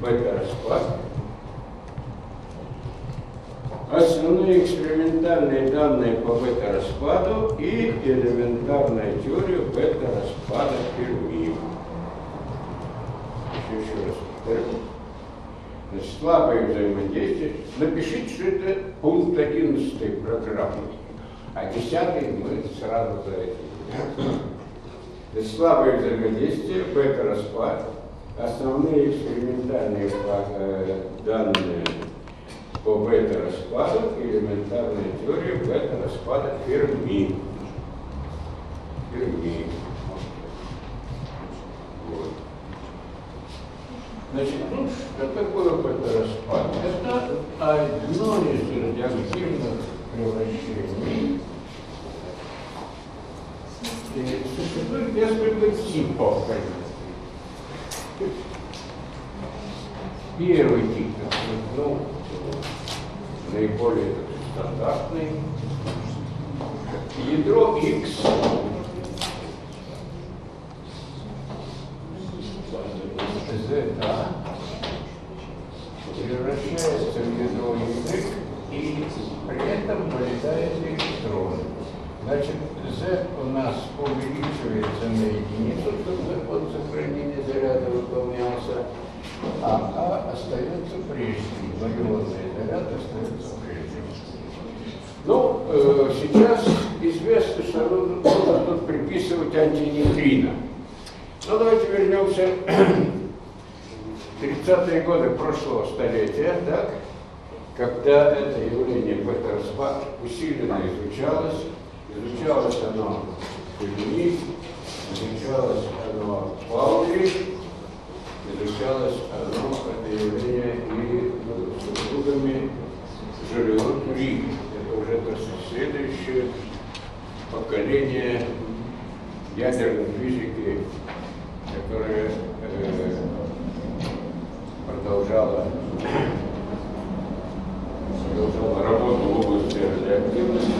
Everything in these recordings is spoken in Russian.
бета-распад. Основные экспериментальные данные по бета-распаду и элементарная теория бета-распада Ферми. Еще, еще раз повторю. Значит, слабое взаимодействие. Напишите, что это пункт 11 программы. А 10 мы сразу за этим. Значит, слабое взаимодействие, бета-распад, основные экспериментальные э, данные по бета-распаду и элементарная теория бета-распада Ферми. Ферми. Вот. Значит, ну, что такое бета-распад? Это одно из радиоактивных превращений. И существует несколько типов, конечно. Первый тип, ну, наиболее стандартный. Ядро X Z превращается в ядро Y и при этом вылетает электрон. Значит, Z у нас увеличивается на единицу, чтобы от сохранения заряда выполнялся, а А остается прежним. Валионный заряд остается прежним. Ну, э, сейчас известно, что нужно тут приписывать антинейтрино. Ну, давайте вернемся 30-е годы прошлого столетия, так, когда это явление бета-распад усиленно изучалось, изучалось оно Пельми, изучалось оно Паули, изучалось оно, это явление и супругами Жолио Тури. Это уже то следующее поколение ядерной физики, которое э, продолжала, продолжала работу в области радиоактивности,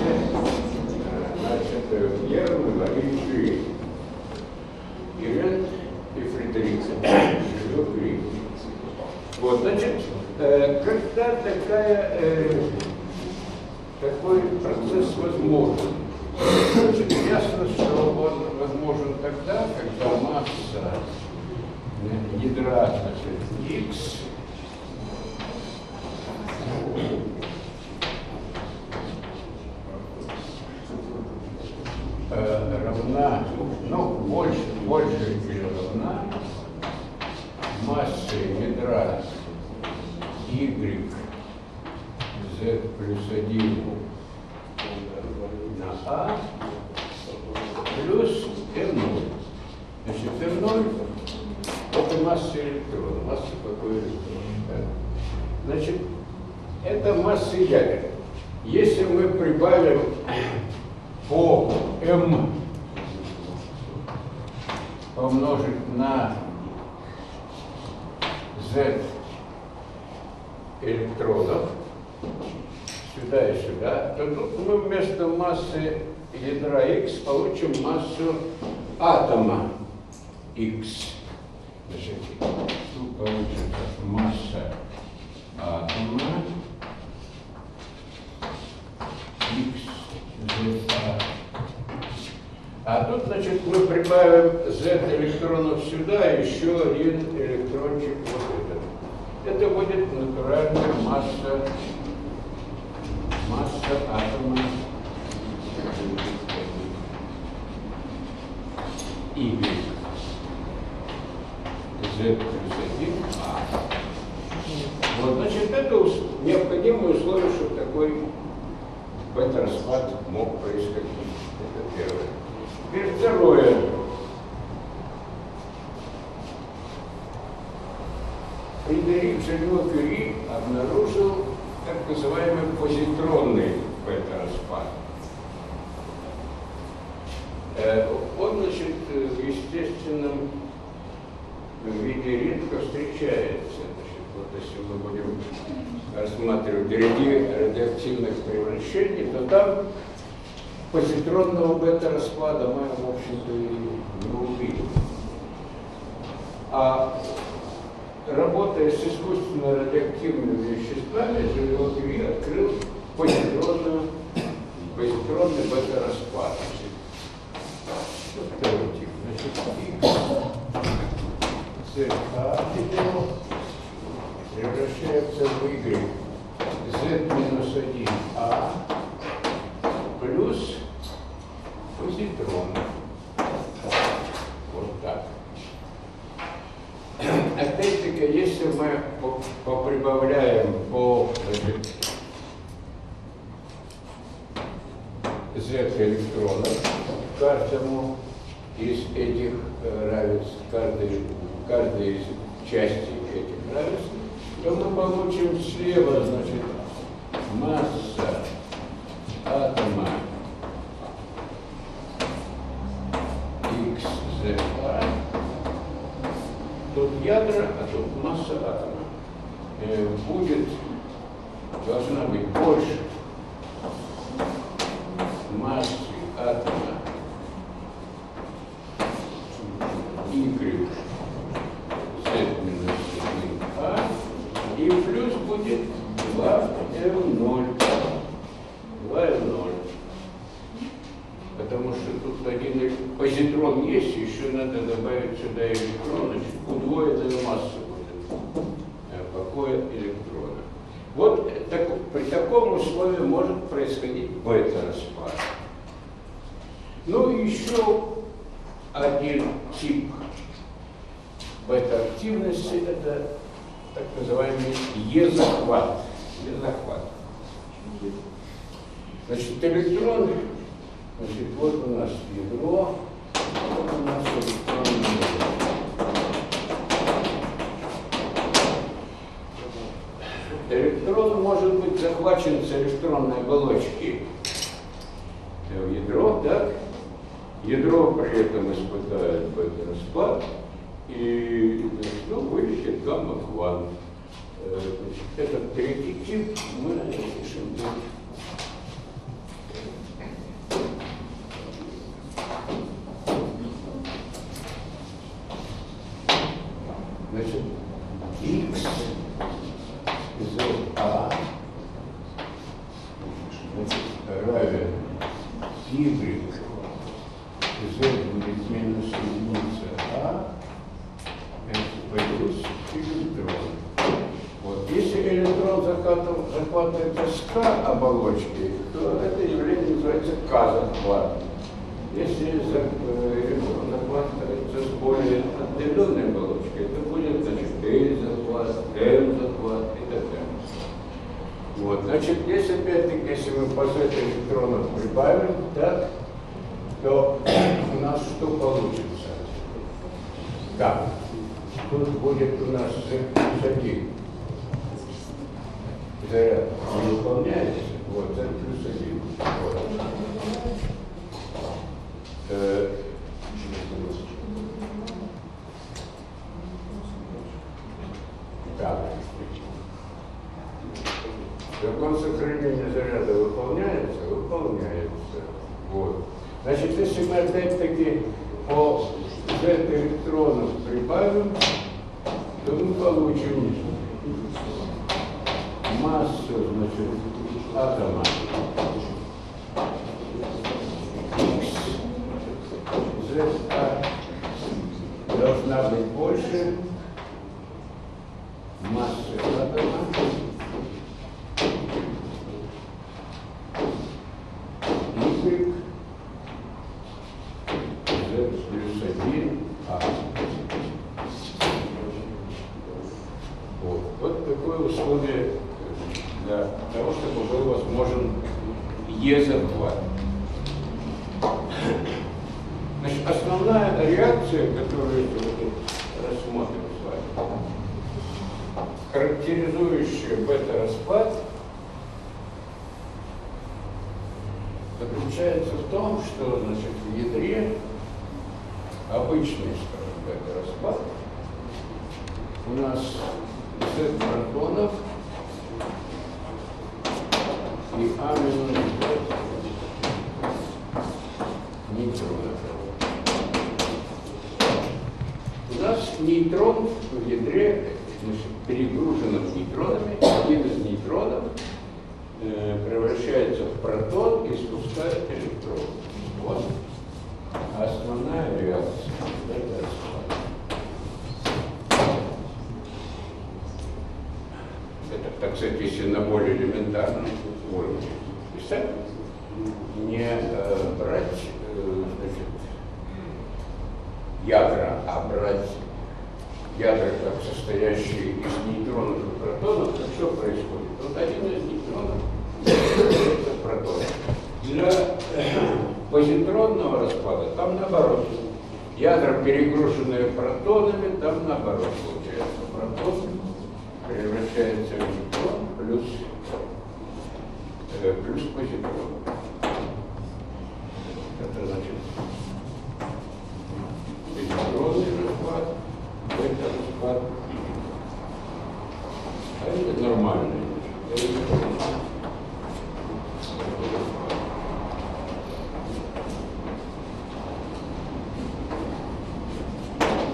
значит, Пьер Ларичи, Ирен и Фредерик, Жюри. Вот, значит, э, когда такая, э, такой процесс возможен? Значит, ясно, что он возможен тогда, когда масса ядра, значит, X э, равна, ну, больше, больше или равна массе ядра Y Z плюс 1 на А плюс M0. Значит, M0 это масса электрона, масса какой электрон. Да? Значит, это масса ядер. Если мы прибавим по m помножить на z электронов сюда и сюда, то тут мы вместо массы ядра X получим массу атома X. Значит, тут получится масса атома X. А тут, значит, мы прибавим Z электронов сюда, еще один электрончик вот этот. Это будет натуральная масса атома Y. Z плюс 1 А. Вот, значит, это необходимое условие, чтобы такой бета-распад мог происходить. Это первое. Теперь второе. Фредерик Жильо Кюри обнаружил так называемый позитронный бета-распад. Он, значит, в естественном виде редко встречается. Значит, вот если мы будем рассматривать ряды радиоактивных превращений, то там позитронного бета-распада мы, в общем-то, не увидим. А работа работая с искусственно радиоактивными веществами, Жильвогри открыл позитронную, позитронный бета-распад. Второй тип. Значит, ЗА превращается в Y. Z минус 1А плюс позитрон. Вот так. Опять-таки, если мы поприбавляем по Z электронов каждому из этих равенств, каждой, каждой из частей этих равенств, то мы получим слева, значит, масса атома XZA, тут ядра, а тут масса атома, э, будет, должна быть больше массы атома Y Z минус 1А, и плюс будет 2L0. 2L0. Потому что тут один позитрон есть, еще надо добавить сюда электрон, значит, удвоенная масса будет э, покоя электрона. Вот так, при таком условии может происходить бета-распад. Ну и еще один тип бета-активности – это так называемый Е-захват. Е-захват. Значит, электрон, значит, нас ядро, у нас электронное ядро. Электрон может быть захвачен с электронной оболочки в ядро, так? Ядро при этом испытает бета-распад и ну, вылетит гамма-квант. Значит, этот третий тип мы напишем тут. Значит, x z a значит, равен y z будет минус единица а, это плюс электрон. Вот. Если электрон захватывает, захватывает СК оболочки, то это явление называется К-захват. Если электрон захватывается с более отдаленной оболочкой, это будет, значит, L-захват, M-захват и так далее. Вот, значит, если опять-таки, если мы по Z электронов прибавим, так, то у нас что получится? Так, тут будет у нас плюс один. Заряд не выполняется, вот, Z плюс один. Вот. Э, Так. Закон сохранения заряда выполняется? Выполняется. Вот. Значит, если мы опять-таки по Z электронов прибавим, то мы получим массу, значит, атома X, Z, а должна быть больше массы атома Y Z плюс 1 А. Вот. Условие для того, чтобы был возможен Е-захват. Значит, основная реакция, которую мы рассмотрим с вами, характеризующая бета-распад, заключается в том, что значит, в ядре обычный, скажем, бета-распад у нас Z протонов и А минус Z нейтронов. У нас нейтрон в ядре значит, перегруженным нейтронами, один из нейтронов э, превращается в протон и спускает электрон. Вот основная реакция. Это Это, так сказать, если на более элементарном уровне. Представь, не э, брать э, значит, ядра, а брать ядра как состоящие из нейтронов и протонов, то что происходит? Вот один из нейтронов это протон. Для позитронного распада там наоборот. Ядра, перегруженные протонами, там наоборот получается. Протон превращается в плюс, э, плюс позитрон. Это значит электронный распад, это распад. А это нормальный. электронный.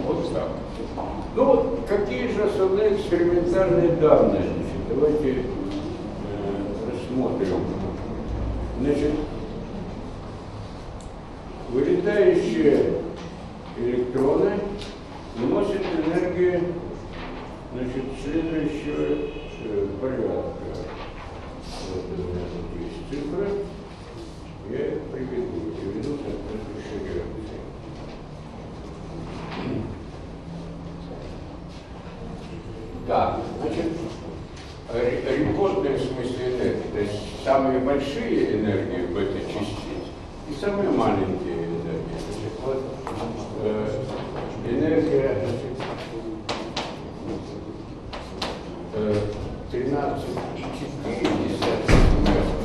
Вот так. Ну вот, какие же основные экспериментальные данные? Значит, давайте э, рассмотрим. Значит, вылетающие электроны носят энергию значит, следующего э, порядка. Вот у меня тут есть цифры. Я их приведу. Приведу на следующей реакции. Да, значит, ре- рекордные в смысле энергии, то есть самые большие энергии бета-частиц и самые маленькие энергии. Значит, вот, э, энергия значит, э, 13,4 метра.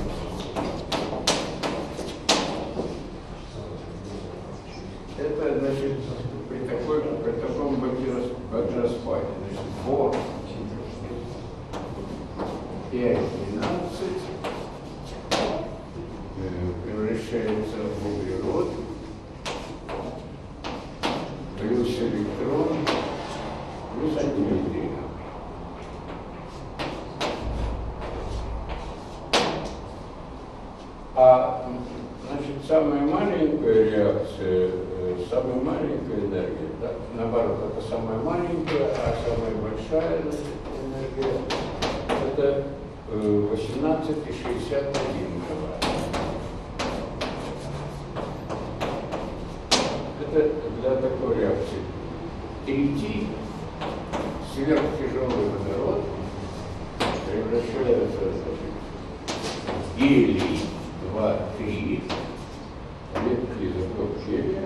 Это, значит, при, такой, при таком бактерос- бактероспаде, значит, бор 5, 12 э, превращается в углерод, плюс электрон, плюс нейтрино. А значит, самая маленькая реакция, э, самая маленькая энергия, да, наоборот, это самая маленькая, а самая большая энергия это э, 18,61 мегаватт. Это для такой реакции. Тритий, сверхтяжелый водород, превращается в гелий 2-3, редкий изотоп гелия,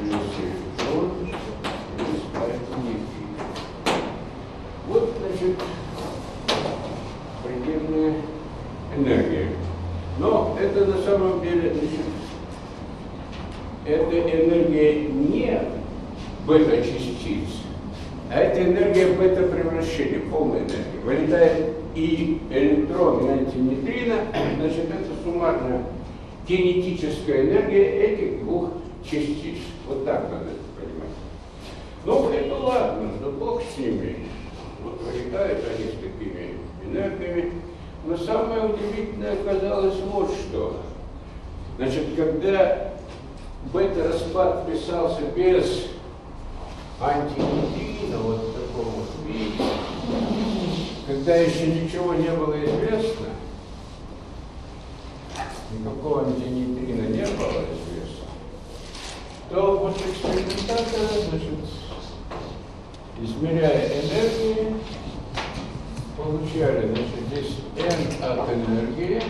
плюс электрон, плюс альфа-нефтий. Вот, значит, предельная энергия. Но это на самом деле, значит, это энергия не бета-частиц, а это энергия бета-превращения, полная энергия. Вылетает и электрон, и антинейтрино, значит, это суммарная кинетическая энергия этих двух частиц. Вот так надо это понимать. Ну, это ладно, да бог с ними. Вот вылетают они с такими энергиями. Но самое удивительное оказалось вот что. Значит, когда бета-распад писался без антинейтрино, вот такого вида, когда еще ничего не было известно, никакого антинейтрино не было известно, то вот экспериментаторы, значит, измеряя энергии, получали, значит, здесь n от энергии,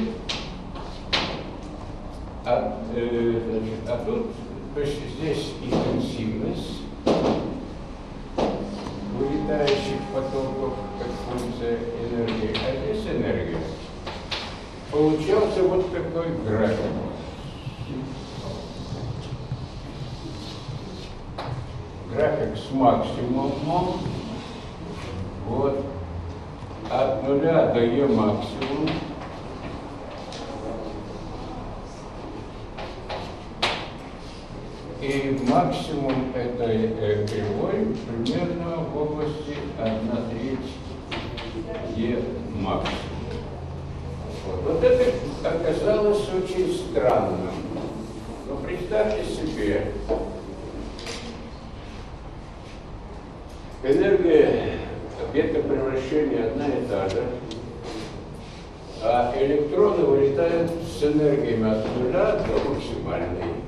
а, э, значит, а тут, то есть здесь интенсивность вылетающих потоков как функция энергии, а здесь энергия. Получался вот такой график. График с максимумом, вот, от нуля до Е максимум, и максимум этой э, кривой примерно в области 1 треть Е максимум. Вот. вот это оказалось очень странным. Но представьте себе, энергия ветропревращения одна и та же, а электроны вылетают с энергиями от нуля до максимальной.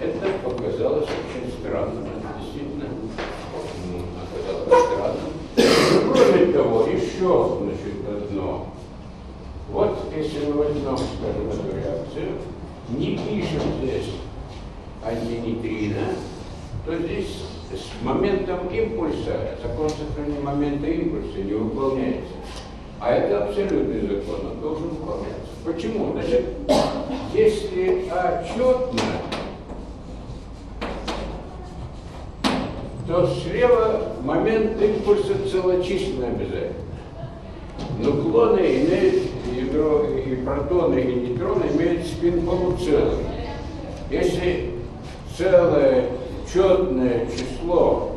Это показалось очень странным. Это действительно ну, оказалось странным. Кроме того, еще значит, одно. Вот если мы возьмем, скажем, эту реакцию, не пишем здесь антинейтрино, то здесь с моментом импульса, закон сохранения момента импульса не выполняется. А это абсолютный закон, он должен выполняться. Почему? Значит, если отчетно, то слева момент импульса целочисленный обязательно. Нуклоны имеют ядро, и протоны, и нейтроны имеют спин полуцелый. Если целое четное число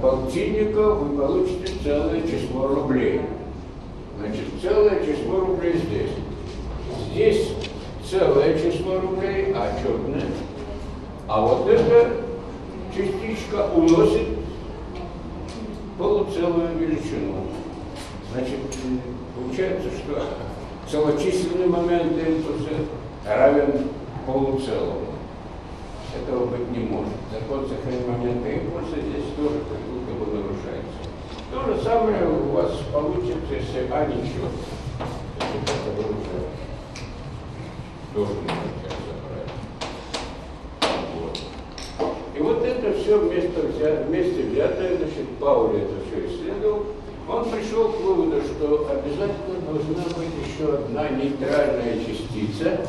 полтинников, вы получите целое число рублей. Значит, целое число рублей здесь. Здесь целое число рублей, а четное. А вот эта частичка уносит полуцелую величину. Значит, получается, что целочисленный момент импульса равен полуцелому. Этого быть не может. Закон сохранения момента импульса здесь тоже как будто бы нарушается. То же самое у вас получится, если А ничего. Если это вы уже тоже не забрать. Вот. И вот это все вместе, вместе взятое, значит, Паули это все исследовал, он пришел к выводу, что обязательно должна быть еще одна нейтральная частица,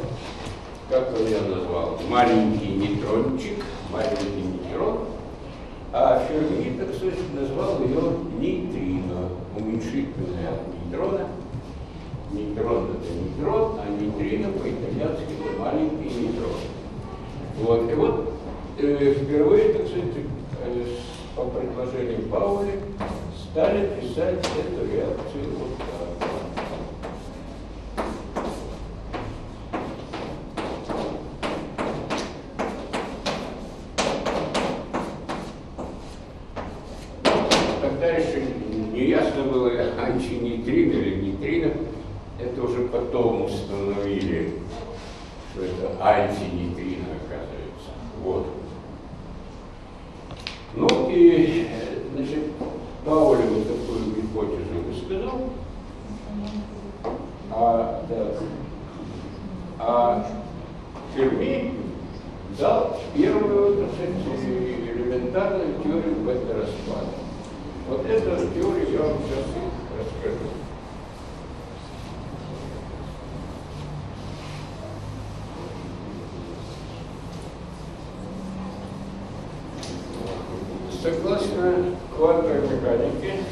как он ее назвал, маленький нейтрончик, маленький нейтрон, а Ферми, так сказать, назвал ее нейтрино, уменьшительное от нейтрона. Нейтрон это нейтрон, а нейтрино по-итальянски это маленький нейтрон. Вот, и вот э, впервые, так сказать, э, по предложениям Паули, стали писать эту реакцию вот так. Тогда еще неясно было, антинейтрино или нейтрино, это уже потом установили, что это антинейтрино оказывается. Вот. Ну и, значит, Паули вот такую гипотезу высказал, а, да, а Ферми дал первую, так сказать, элементарную теорию бета-распада. Вот эту теорию я вам сейчас и расскажу. Согласно квантовой механике,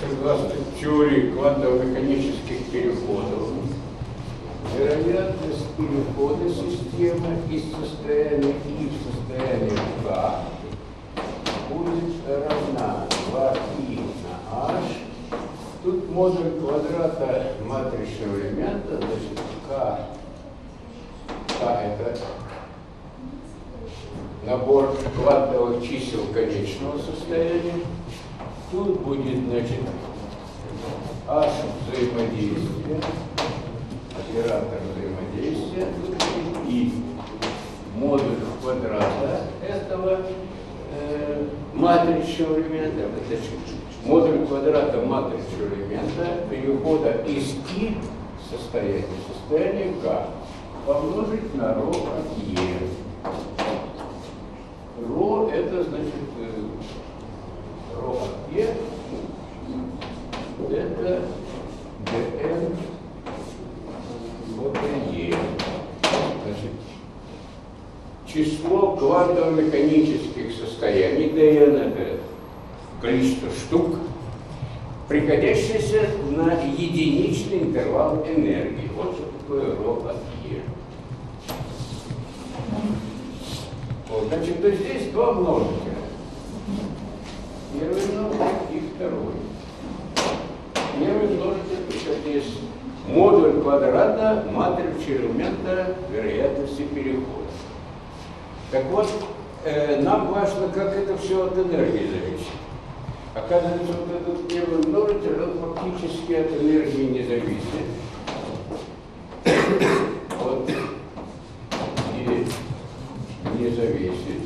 согласно теории квантово-механических переходов, вероятность перехода системы из состояния И в состояние К будет равна 2И на H. Тут модуль квадрата матричного элемента, значит, К, К это набор квантовых чисел конечного состояния. Тут будет, значит, H взаимодействия, оператор взаимодействия, И модуль квадрата этого э, матричного элемента, модуль квадрата матричного элемента перехода из И состояния, состояние К помножить на ρ от Е. Ро это значит э, ро от Е, это dn от Е. Значит, число квантово-механических состояний, это количество штук, приходящееся на единичный интервал энергии. Вот что такое ро от Е. Вот, значит, то здесь два множителя. Первый множитель и второй. Первый множитель это есть модуль квадрата матрицы элемента вероятности перехода. Так вот, э, нам важно, как это все от энергии зависит. Оказывается, вот этот первый множитель, он фактически от энергии не зависит. Вот. И не зависит.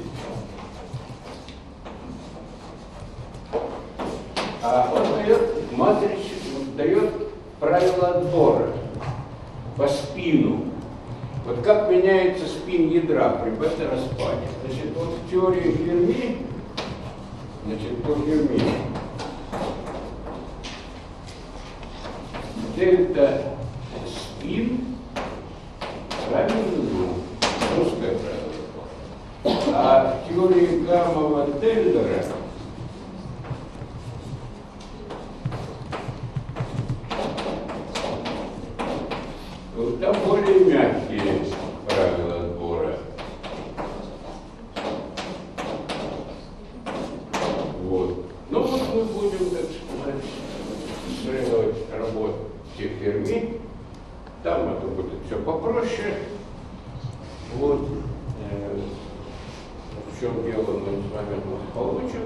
А он дает матрицу, дает правила отбора по спину. Вот как меняется спин ядра при бета-распаде. Значит, вот теории Ферми Значит, по Ферми. Дельта спин равен нулю. Русское правило. А в теории гамма Тейлора там более мягкие правила отбора. Вот. Ну вот мы будем, так сказать, исследовать работу Ферми. Там это будет все попроще. Вот. Э, в чем дело мы с вами получим.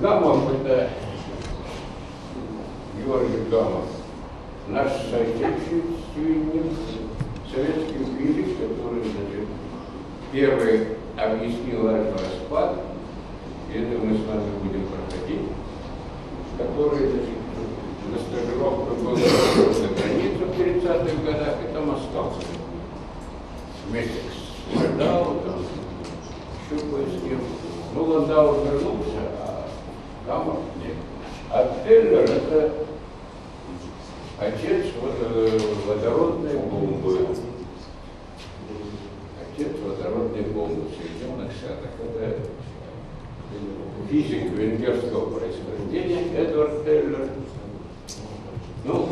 Гаммов это Георгий Гамов, наш соотечественник, советский физик, который значит, первый объяснил альфа-распад, и это мы с вами будем проходить, который на стажировку был за границу в 30-х годах и там остался. Вместе с Ландау, там, еще кое с кем. Ну, Ландау вернулся, а Гамов нет. А Тейлор это отец водородной бомбы. Отец водородной бомбы в Соединенных Штатах. Это физик венгерского происхождения Эдвард Тейлор. Ну,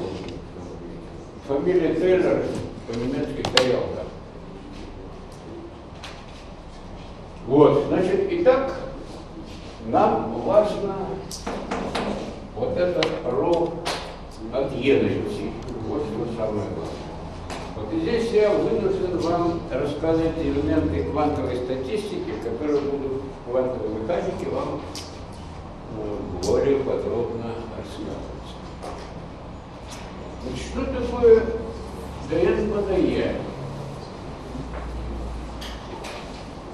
фамилия Тейлор по-немецки Таялка. Вот, значит, итак, нам важно вот это ро от Е найти. Вот что самое главное. Здесь я вынужден вам рассказать элементы квантовой статистики, которые будут в квантовой механике вам более подробно рассказывать. Значит, что такое ДН по ДЕ?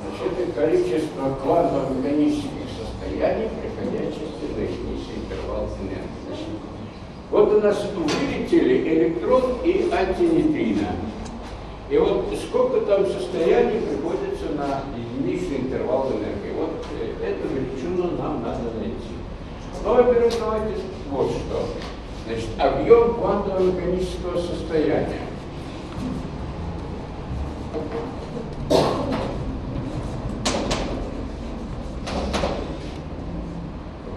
Значит, это количество квантово-механических состояний, приходящихся на единицу интервал энергии. Вот у нас вылетели электрон и антинейтрино. И вот сколько там состояний приходится на единичный интервал энергии. Вот э, эту величину нам надо найти. Ну, во-первых, давайте вот что. Значит, объем квантового механического состояния.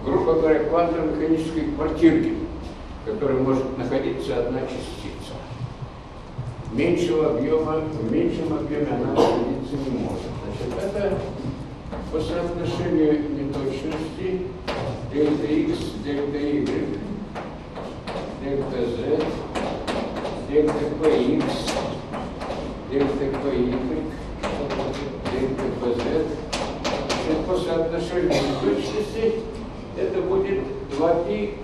Грубо говоря, квантово-механической квартирки в которой может находиться одна частица. Меньшего объема, в меньшем объеме она находиться не может. Значит, это по соотношению неточности дельта x, дельта z, дельта px, дельта py, дельта pz. Значит, по соотношению неточности это будет 2π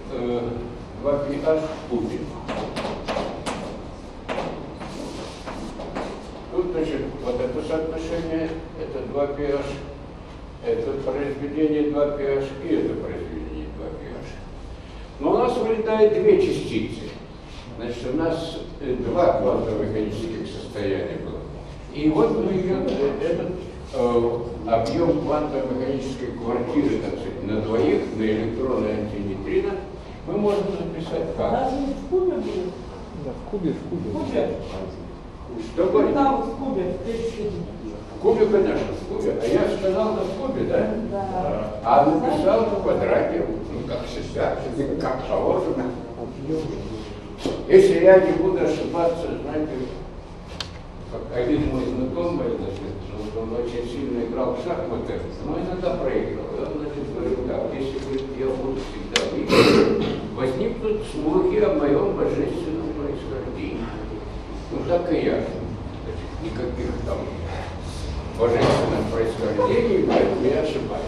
2pH в кубе. Тут, значит, вот это соотношение, это 2pH, это произведение 2pH и это произведение 2pH. Но у нас вылетает две частицы. Значит, у нас два квантово-механических состояния было. И вот мы ее, этот э, объем квантово-механической квартиры, так сказать, на двоих, на электроны и антинейтрино, мы можем записать как? Даже в кубе будет. Да, в кубе, в кубе. В кубе. Что говорит? Там в кубе. В кубе, конечно, в кубе. А я сказал на в кубе, да? Да. А написал в квадрате, ну как всегда, как положено. Если я не буду ошибаться, знаете, один мой знакомый, значит, он, очень сильно играл в шахматы, но иногда проигрывал. И он, значит, говорил так, если говорит, я буду всегда выигрывать, возникнут слухи о моем божественном происхождении. Ну так и я. Значит, никаких там божественных происхождений, поэтому я ошибаюсь.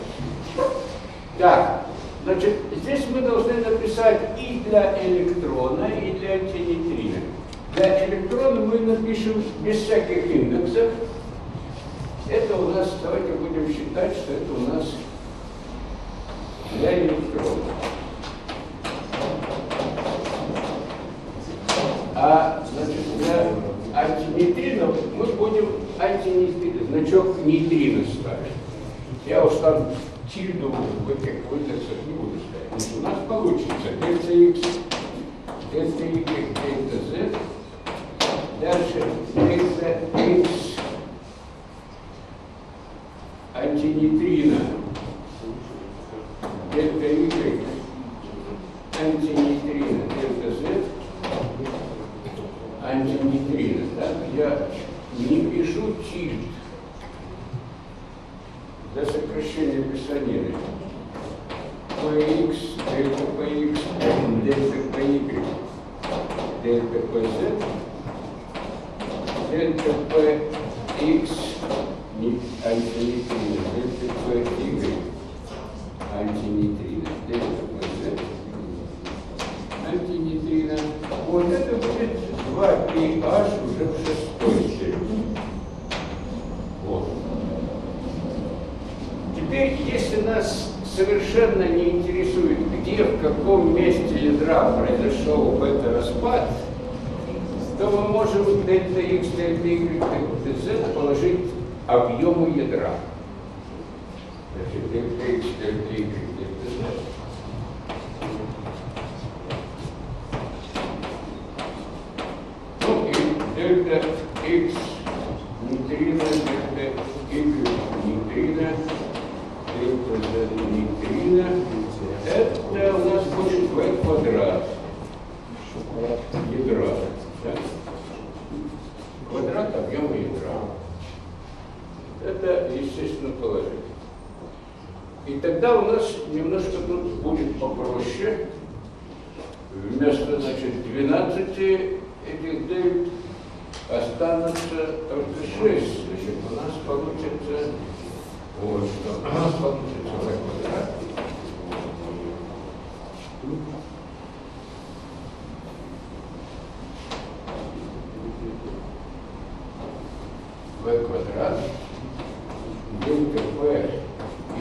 Так, значит, здесь мы должны написать и для электрона, и для антинейтрина. Для электрона мы напишем без всяких индексов. Это у нас, давайте будем считать, что это у нас для электрона. А значит, для антинейтринов мы будем антинейтрин, значок нейтрино ставить. Я уж там тильду в этих индексах не буду у нас получится дельта x, дельта y, дельта z, Дальше дельта X антинейтрина. Дельта Y антинейтрина. Дельта Z антинейтрина. Так, я не пишу тильт для сокращения писанины. PX, дельта PX, дельта PY, дельта PZ дельта P X антинейтрина, дельта P Y антинейтрина, дельта P Z антинейтрина. Вот это будет 2PH уже в шестой степени. Вот. Теперь, если нас совершенно не интересует, где, в каком месте ядра произошел бета-распад, то мы можем дельта x, дельта y, дельта z положить объему ядра. Значит, дельта x, дельта y, дельта z. Ну и дельта x нейтрино, дельта y нейтрино, дельта z нейтрино. Это у нас будет v квадрат ядра. Да? Квадрат объема ядра. Это, естественно, положить. И тогда у нас немножко тут будет попроще. Вместо, значит, 12 этих дельт останутся только 6. Значит, у нас получится вот что. У нас получится v квадрат. Квадрат дельта p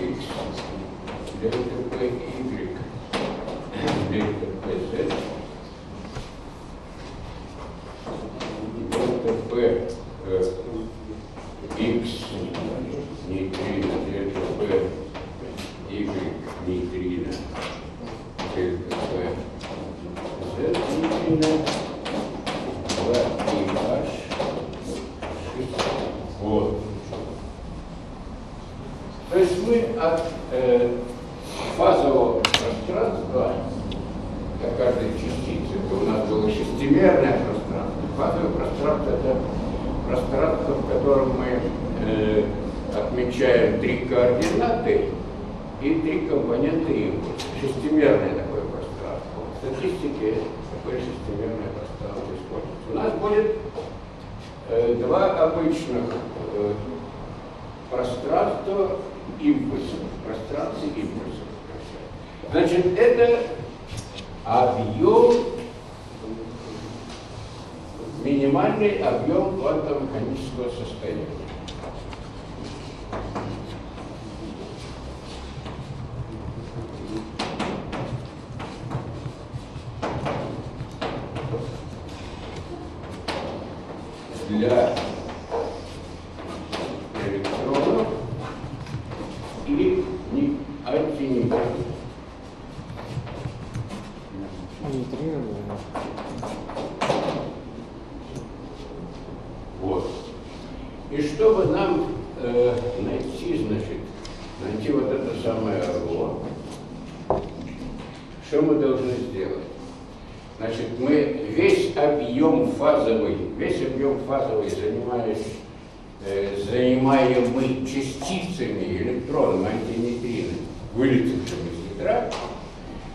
x дельта p y дельта p z дельта p x нейтрино дельта p y нейтрино дельта p z нейтрино 2 h вот. То есть мы от э, фазового пространства для каждой частицы, это у нас было шестимерное пространство, фазовое пространство это пространство, в котором мы э, отмечаем три координаты и три компонента импульса. Шестимерное такое пространство. В статистике такое шестимерное пространство используется. У нас будет э, два обычных э, пространства импульсов. Пространстве импульсов. Значит, это объем, минимальный объем квантово-механического состояния. для электронов и не- антинейтринов. Нейтрино, Вот. И чтобы нам э, найти, значит, найти вот это самое РО, что мы должны сделать? Значит, мы весь объем фазовый, весь объем фазовый занимаясь, э, занимаемый частицами, электронами, антинейтринами, вылетевшими из ядра,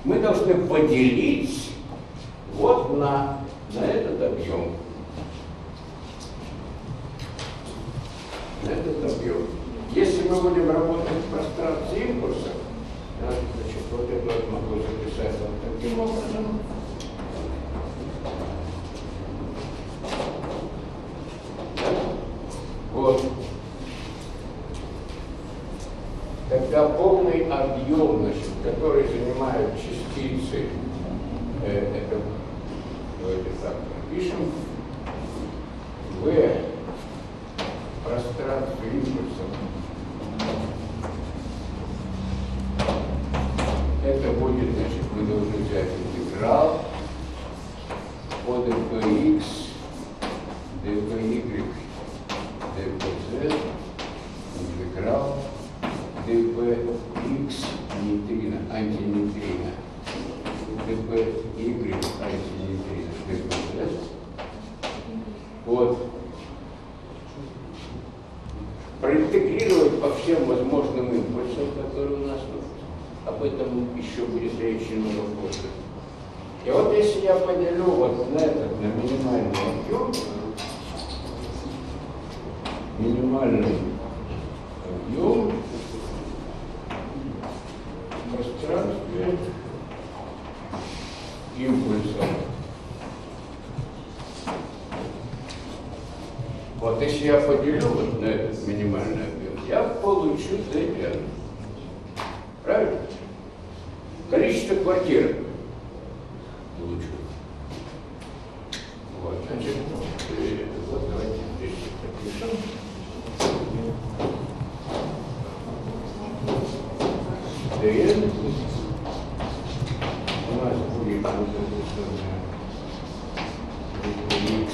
мы должны поделить вот на, на этот объем. На этот объем. Если мы будем работать в пространстве импульсов, да, значит, вот это могу записать вот таким образом. Вот. Тогда полный объем, значит, который занимают частицы, э, это давайте так напишем, в пространстве импульсов. Это будет, значит, мы должны взять интеграл от dpx, dpy, dpz, интеграл dpx нейтрино, антинейтрино, dpy антинейтрино, dpz. Вот. Проинтегрировать по всем возможным импульсам, которые у нас тут. Об этом еще будет речь немного позже. И вот если я поделю вот на этот, на минимальный объем, минимальный объем в пространстве импульсов. Вот если я поделю вот на этот минимальный объем, я получу ZN. Правильно? Количество квартир получу. Вот, значит, э, вот давайте здесь пропишем. ДН у нас будет вот это самое X,